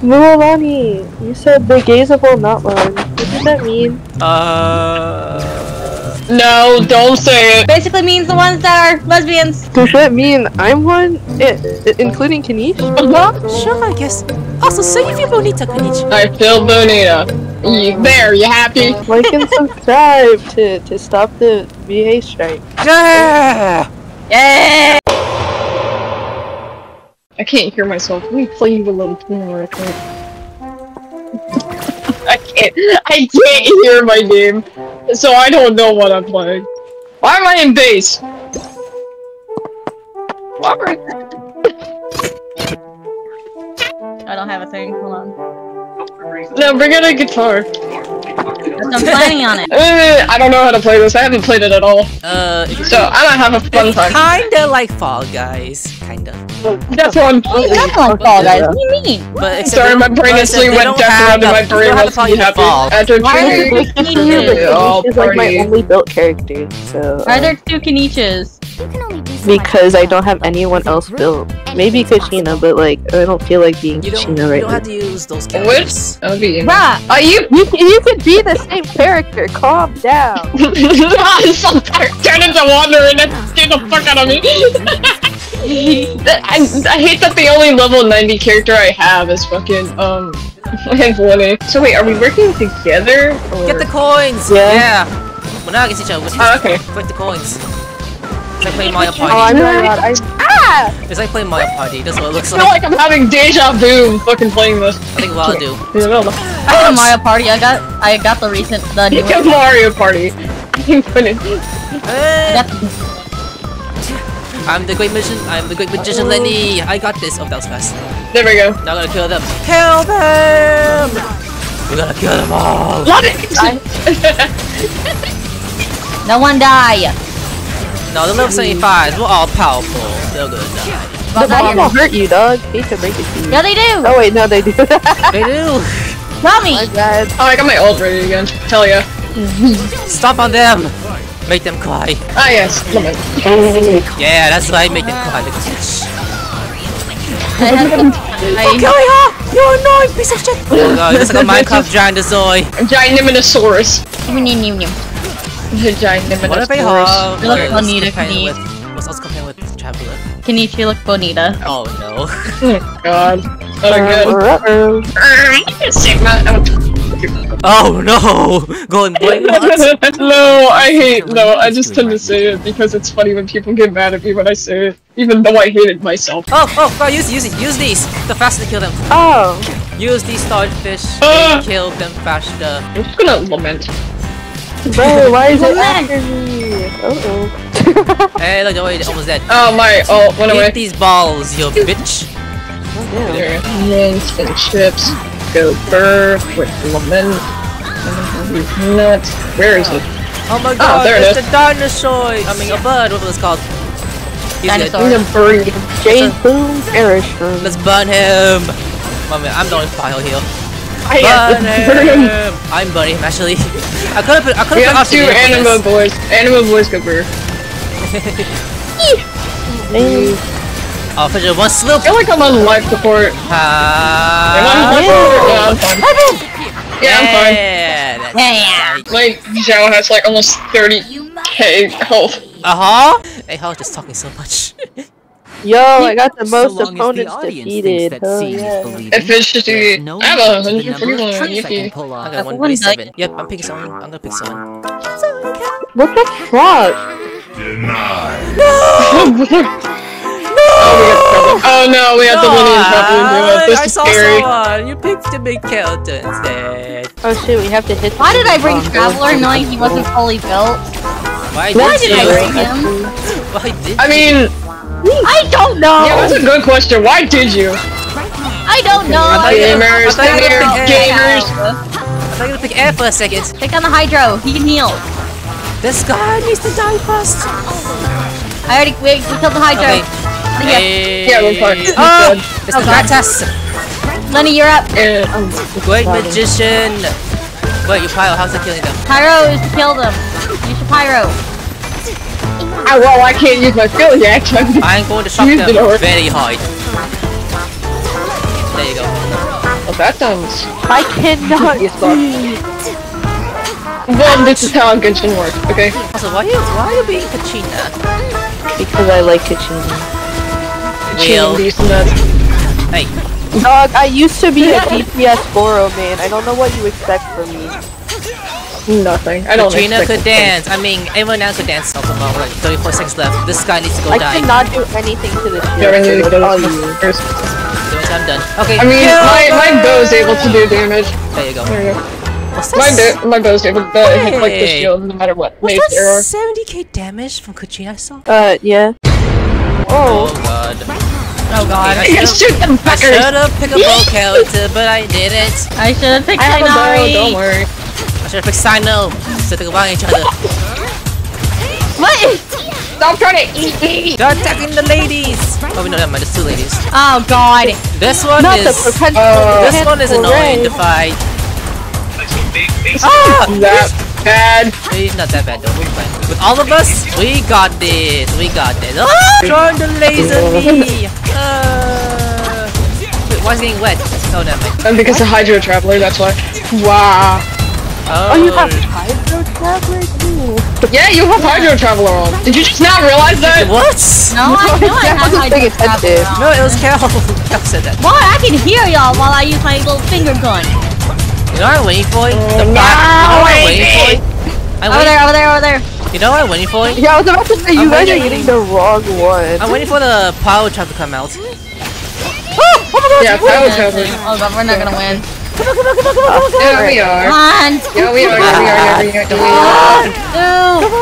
Mualani, you said the gays of will not learn. What does that mean? Uh. No, don't say it. Basically means the ones that are lesbians. Does that mean I'm one? I- I- including Kinich? Sure, I guess. Also, say you feel bonita, Kinich. I feel Bonita. You, there, you happy? Like and subscribe to, to stop the VA strike. Yeah! Yay! I can't hear myself. Let me play you a little tune right quick. I can't. I can't hear my game, so I don't know what I'm playing. Why am I in bass? I- I don't have a thing. Hold on. No, bring in a guitar. I'm planning on it. Uh, I don't know how to play this. I haven't played it at all, Uh, so I might have a fun it's time. kinda like Fall Guys. Kinda. That's one. You sound like Fall Guys. What do you mean? But except Sorry, my brain instantly went don't deaf around and my brain don't have wants the to be power happy. Fall. After Why are there two- two Kiniches? Oh, like my only built character, so. Why are uh, there two Kiniches? Because I don't have anyone else built. Maybe Kachina, but like I don't feel like being You don't, you right don't now. have to use those Which? characters. That would be. Bruh! Are you? You can, you could be the same character. Calm down. Some turn into Wanderer and then scared the fuck out of me. I, I hate that the only level 90 character I have is fucking, um, So wait, are we working together? Or... Get the coins! Yeah. Yeah! We're not against each other. We're just Oh, okay. collect the coins. It's like playing Mario Oh, I'm Party. not. I ah. It's like playing Mario Party. That's what it looks like. I feel like. like I'm having deja vu fucking playing this. I think what I'll do. In the middle of I got Mario Party. I got I got the recent the new the Mario Party. I'm I got the, I'm the great magician. I'm the great magician, Lyney. I got this. Oh, that was fast. There we go. Now I'm gonna kill them. Kill them! We gotta kill them all. Love it! no one die. No, the level 75. We're all powerful. They're gonna die. The bomb will hurt you, dog. Hate to break it to you. Yeah, they do. Oh wait, no, they do. They do. Tommy. My bad. Oh, I got my ult ready again. Tell yeah. Stop on them. Make them cry. Ah yes, love it. Yeah, that's right. Make them cry. Make them bitch. I have some, I, You annoying piece of shit! Oh god, it's like a Minecraft Gigantozoid. Giant Niminosaurus. What if I Niminosaurus. have? You look Okay, let's bonita, compare Kinich. with. Let's also compare with Traveler. Kinich look bonita. Oh no. Oh god. Oh Uh, good. uh-oh. Sigma. Oh no! Going boing nuts. no, I hate no. I just tend to say it because it's funny when people get mad at me when I say it, even though I hate it myself. Oh, oh, God, use, use it, use these! The faster to kill them. Oh. Use these starfish Ah. to kill them faster. I'm just gonna lament. Bro, why is it Relax. after me? Uh-oh. Hey, look, wait, almost dead. Oh my! Oh, went away. Eat these balls, you bitch. Yeah. There. Onions and chips. Go burr with lemon. Nut. Where is it? Oh my ah, god, there it it's is. a dinosaur! I mean, a bird, whatever it's called. He's good. Dinosaur. I'm gonna burn you. Jade Boom perish Let's burn him! One I'm done with file here. I Burn have to burn him. him! I'm burning actually. I could've put, I could've We put have two oxygen anima this. boys. Anima boys go burr. name. Oh, for one sloop! I feel like I'm on life support. Am I on Ah. life support? Yeah, I'm fine. Yeah, I'm fine. Yeah, Yeah. right. Like, Zhao has like almost 30k health. Uh-huh! Hey, how just talking so much? Yo, I got the most long as the opponents defeated. that Oh, seeing is yeah. Efficiency. no I have limit a to the number 141 of tricks I yippee. can pull I off. got Everyone 137. Yep, I'm picking someone. I'm gonna pick someone. What the fuck? Denied. No! no! Oh no, we have the William Problem do it. This I is saw scary. someone! You picked the big Kelton instead. Oh shit, we have to hit. Why did I bring the- Traveler knowing he wasn't fully built? Why, Why did did I bring him? Why did I mean, I don't know. yeah, that's a good question. Why did you? I don't know. thought Gamers, I thought you were gamers, gonna pick gamers. I thought you were gonna pick air for a second. Take down the Hydro. He can heal. This guy needs to die first. I already we, we killed the Hydro. Okay. Yeah. Hey. Yeah, we're fine. Oh, Good. Mr. Oh, God. Gratas. Lyney, you're up. Yeah. Great magician. Wait, you pyro, how's it killing them? Pyro is to kill them. Use your Pyro. Ah, well, I can't use my Philly yet. I'm going to shock them it, or- very hard. There you go. that sounds. I cannot see. Well, this is how Genshin works. Okay. Also, why are you why are you being Kachina? Because I like Kachina. Will. Chill, these nuts. Hey, Dog, I used to be a DPS Goro man. I don't know what you expect from me. Nothing. I don't Katrina expect could anything. dance. I mean, everyone else could dance. Also, well, 34 seconds left. This guy needs to go I die. cannot do anything to this Yeah, I need shit. to go to you. first. Doing I'm done. Okay. I mean, kill my, my bow is able to do damage. There you go. There you go. My, that? bo- my bow is able to hit like the shield no matter what. Was that arrow. 70k damage from Kachina I saw? Uh, yeah. Oh oh god. Oh god. I You should've- shoot them fuckers! I should have picked a bow character, but I didn't. I should have picked I have a bow, don't worry. I should have picked Cyno. Instead of around each other. What? Stop trying to eat me! They're attacking the ladies! Oh, we know that, man. There's two ladies. Oh god. This one Not is. potential. Uh, This one is annoying to fight. Ah! That bad. He's not that bad though. We're fine. With all of us, we got this. We got this. Ah! Trying to laser me. Uh, wait, why is it getting wet? Oh, never mind. And because of Hydro Traveler, that's why. Wow. Oh, Oh, you have Hydro Traveler too. Yeah, you have Hydro Traveler on. Did you just not realize that? what? No, I know I I have wasn't paying Hydro attention. Traveler. No, it was Cal. Cal said that. Why? I can hear y'all while I use my little finger gun. You know what I'm waiting for? The no, back. You know what I'm waiting for? I'm Over there, over there, over there. You know what I'm waiting for? Yeah, I was about to say you I'm guys are waiting. getting the wrong one. I'm waiting for the power trap to come out. Oh yeah, Hydro Traveler. Oh god, we're not gonna win. Yeah, we are. Come on. Yeah, we are. Yeah, we are. Yeah, we are. Yeah, we are. Two.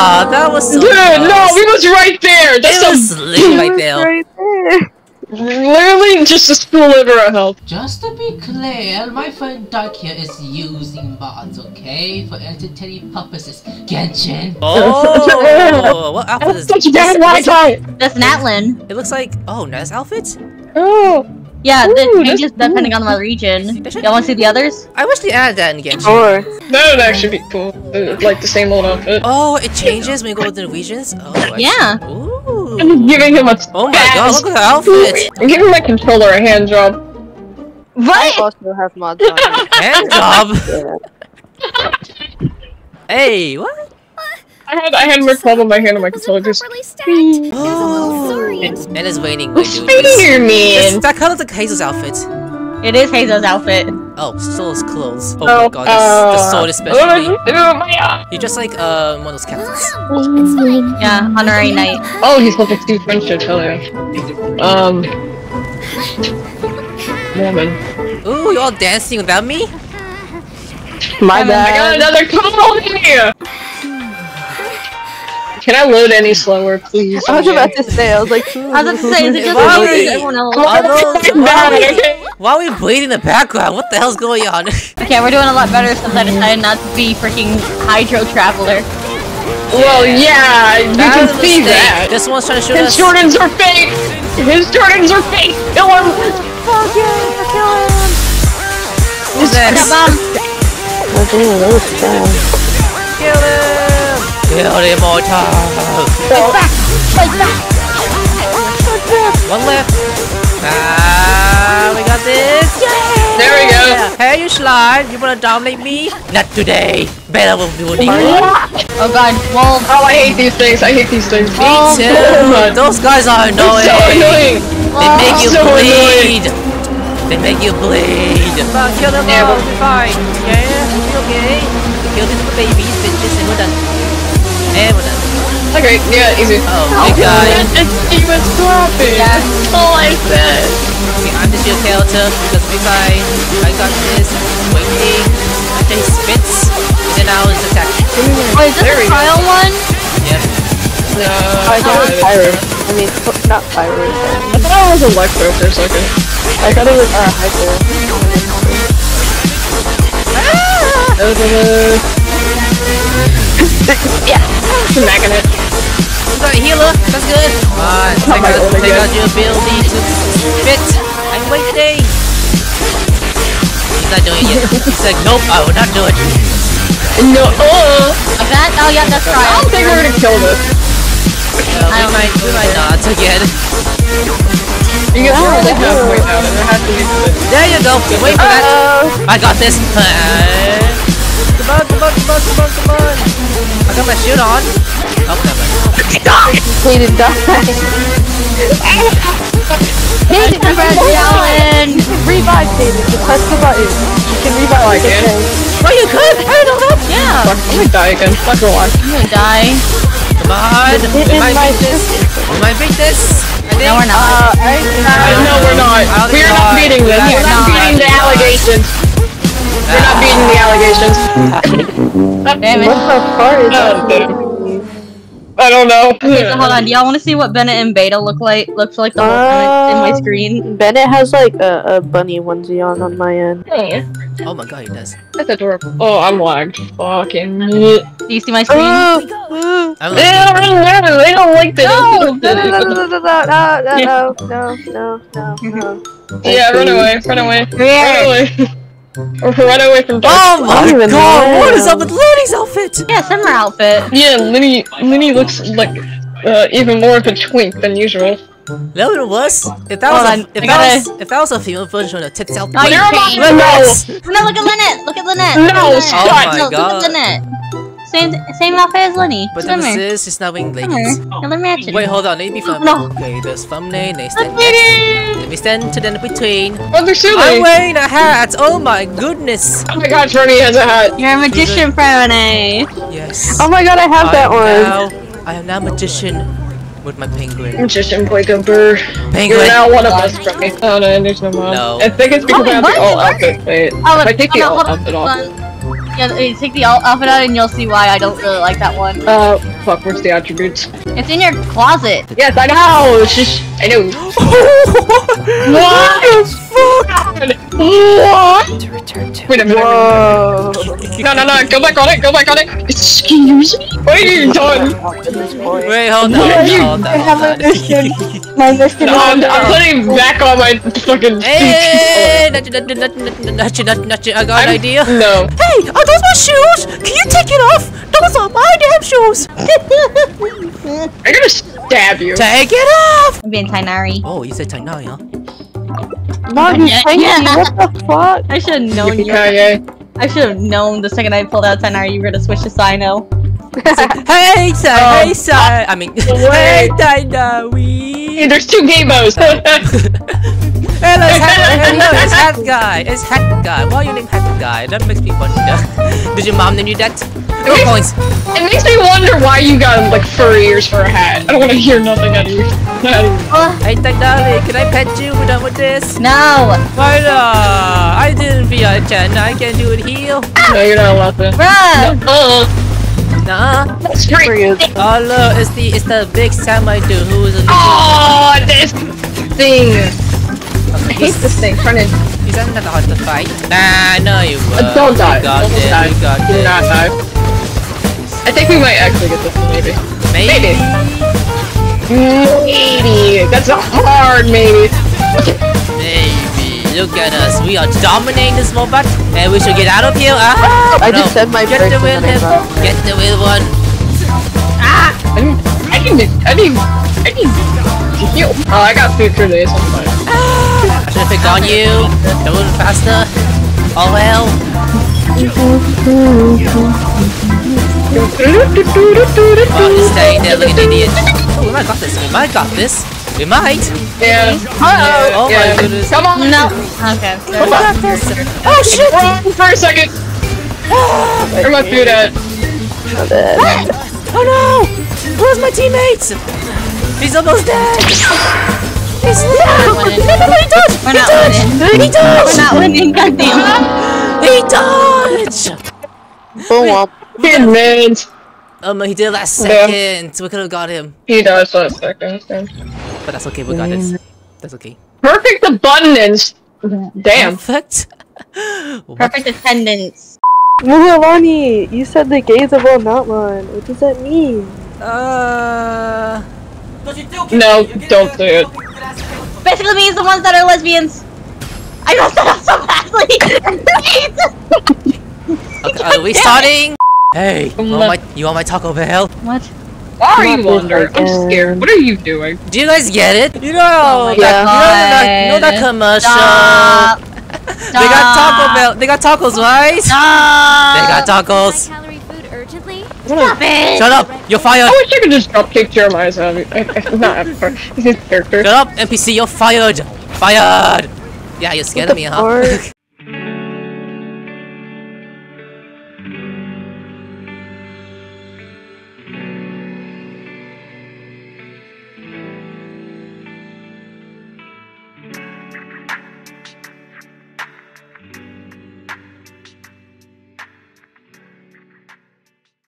Ah, that was so Dude, no, we was right there. That's It a, was lit right there. Right there. literally just a sliver of health. Just to be clear, my friend Dark here is using mods, okay? For entertaining purposes. Genshin! Oh, what outfit is Such bad Wi-Fi. That's Natlan. It looks like oh, nice outfit. Oh, Yeah, Ooh, the that's changes depending on the region. Y'all wanna see the others? I wish they added that in Genshin. Sure. that would actually be cool. Like the same old outfit. Oh, it changes when you go to the regions. Oh, I Yeah. Ooh. I'm giving him a Oh my god, look at the outfit. I'm giving my controller a hand job. I What? also have mods on. it. Hand job. Hey, what? I had I had more club on my hand on my controller just. Oh. And it's raining. Wait, dude. This, Spear this, man. that kind of looks like Hazel's outfit. It is Hazel's outfit. Oh, Soul's clothes. Oh, Oh, my god, this, the sword uh, especially. Oh, my God. You're just like uh, one of those captains. Yeah, honorary knight. Oh, he's level two friendship. Hell yeah. Um. Woman. Ooh, you're all dancing without me? My bad. I got bad. another call here. Can I load any slower, please? I was about to say, I was like, I was about to say, is it just Why me or is everyone else? Why, are we, okay? why are we bleeding in the background? What the hell's going on? Okay, we're doing a lot better since I decided not to be freaking Hydro Traveler. Well, yeah, you That can was see that. This one's trying to shoot His us. Jordans are fake. His Jordans are fake. Kill him. fuck yeah, kill him. Who's next? Bomb. Oh, damn, that was bad. Kill him! Kill the immortal! One left. Ah, we got this. There we go. Hey, you slide. You wanna dominate me? Not today. Better will do it. Me Oh god, wolf. Oh, I hate these things. I hate these things. Oh, too. God. Those guys are annoying. so annoying. They make you so bleed. They make you bleed. Come on, kill them Yeah, all. but- We'll be fine. Yeah, we'll be okay. Kill these babies, bitches, and we're done. And we're done. Okay, yeah, easy. Oh, big guy. It's even dropping. Yeah. That's all I said. Okay, I'm the shield character because big guy. I got this. Waiting. After he spits, and then I'll just attack. Wait, is this There the trial one? Yep. No, I thought it was Pyro. I mean, not Pyro. I thought it was Electro for a second. I thought it was, uh, Hyper. Yeah. Smacking it. You got a healer. That's good. Come on. Take out, take out your ability to spit. I'm waiting. He's not doing it yet. He's like, nope, I will not do it. No. Oh. Like that? Oh yeah, that's right. I don't think we're gonna kill this. Uh, we might, we might not again. You get through the halfway down, and there has to be the There you go. Wait for that. Uh, I got this. Come on, come on, come on, come on, come on. I got my shield on. Oh, never mind. Hayden die. Hayden, Alan! revive Hayden. Just press the button. You can revive Oh, I the can? thing. Oh, you could. I don't know. Yeah, Fuck, I'm gonna die again. Fuck the one. I'm gonna die. Come on. It We might my beat this. We might beat this. No, we're not. Uh, I, Uh, no, we're not. We're not we beating this. We We're not not. beating the allegations. We're not beating the allegations. Damn it. what the fuck is Oh, that? I don't know. Okay, so hold on. Do y'all want to see what Bennett and Beta look like? Looks like the whole time in my Uh, screen. Bennett has like a, a bunny onesie on on my end. Oh my god, he does. That's adorable. Oh, I'm lagged. Fucking. Do you see my screen? I'm They don't really matter. They don't like this. No, no, no, no, no, no, no, no, no, no, no. Yeah, run away. Run away. Run away. Run away from dark. oh I don't my even god, what is up with Lyney's outfit? Yeah, summer outfit. Yeah, Lyney Lyney looks like uh, even more of a twink than usual. No, it was. If that Hold was a, if I that gotta- was if that was a female version of tits out. Oh, you Never changed. mind. No. No, look at Lynette. Look at Lynette. No, look at Lynette. shut. Oh my no, Look at Lynette. Same, same outfit as Lyney. But the Swimmer. Eh. sis is now wearing leggings. Swimmer. Now. Wait, hold on, let me find No. Okay, there's thumbnail, they stand next. Let me stand to the between. Oh, they're I'm wearing a hat! Oh my goodness! Oh my god, Tony has a hat. You're a magician, Prone. Yes. Oh my god, I have that I am one. now, I am now magician with my penguin. Magician like a bird. You're now one of us, Tony. Oh no, there's no more. No. I think it's oh, because Oh, I have the what? alt outfit. Wait, oh, if I take the alt outfit off. Yeah, take the alt outfit out and you'll see why I don't really like that one. Uh, fuck, where's the attributes? It's in your closet. Yes, I know! Shush, I know. what? What? Wait a minute. Whoa. No, no, no, go back on it, go back on it. Excuse me? What are you doing? Wait, hold on, hold on, I have hold a on. mission. My mission No, I'm, I'm putting back on my fucking Hey, nudge, nudge, nudge, nudge, nudge, nudge, nudge, I got an I'm- idea. No. Hey, are those my shoes? Can you take it off? Those are my damn shoes. I'm gonna stab you. Take it off. I'm being Tighnari. Oh, you said Tighnari, huh? No, you Yeah. Yeah. What the fuck? I should have known you. Yippee-ki-yay. I should have known the second I pulled out Tighnari you were gonna switch to Cyno. Hey, Sai, Oh. hey, Sai. I mean, Wait. hey, Tighnari. Hey, there's two gamos. Hello, it's hat, hello, it's hat guy. It's hat guy. Why are you name hat guy? That makes me wonder. Did your mom name you that? No Wait. points. it makes me wonder why you got like furry ears for a hat. I don't want to hear nothing out of you. Out of you. Hey, Tighnari, can I pet you? We're done with this. No! Why not? I didn't VR chat. I can do it here. No, you're not allowed to. Bruh! Uh, Nah. that's great. Period. Oh look, it's the it's the big samurai dude who is a Oh, this thing. I hate this thing. Trying to He's not hard to fight. Nah, no you won't. uh, don't die. You got Don't this. die. You got Do this. not die. I think we might actually get this one, maybe. Maybe. Maybe. That's a hard maybe. Maybe. Look at us. We are dominating this robot, and we should get out of here. Ah! I no. just said my Get the and wheel, then I him. thought- Get the wheel one. I didn't. I didn't. I didn't. I didn't. Heal. Oh, I got food for this. I'm fine. I should have picked on you. Do it faster. Oh well. Oh, just staying there like an idiot. Oh, we might got this. We might got this. We might. Yeah. Oh, Uh-oh. Oh yeah. my goodness. Come on. No. Okay. We got this. Oh shit. Wrong for a second. Ah. Where my food at? Not bad. Oh no! Where's my teammates? He's almost dead! He's dead! No, no, no, he dodged! We're he not dodged! He dodged! We're not winning, goddamn. He dodged! Boom. Womp. He mid. Um, he did last Yeah. second. We could have got him. He does last second. then. But that's okay, we got this. That's okay. Perfect abundance. Damn. Perfect. what? Perfect attendance. Mualani, you said the gays of all not one. What does that mean? Uh... No, don't say it. Basically means the ones that are lesbians. I messed that up so badly. Okay, are we starting? Hey, you want my, you want my Taco Bell? what? Why are you this wonder? I'm scared. What are you doing? Do you guys get it? You know, Oh my that, God. You know that commercial? Stop. They got Taco Bell. They got tacos, right? Stop. They got tacos. Calorie food urgently. Stop it. Shut up. You're fired. I wish I could just drop kick Jeremiah's out. I, I, not Avatar. He's his character. Shut up, NPC. You're fired. Fired. Yeah, you're scared of me, huh? Or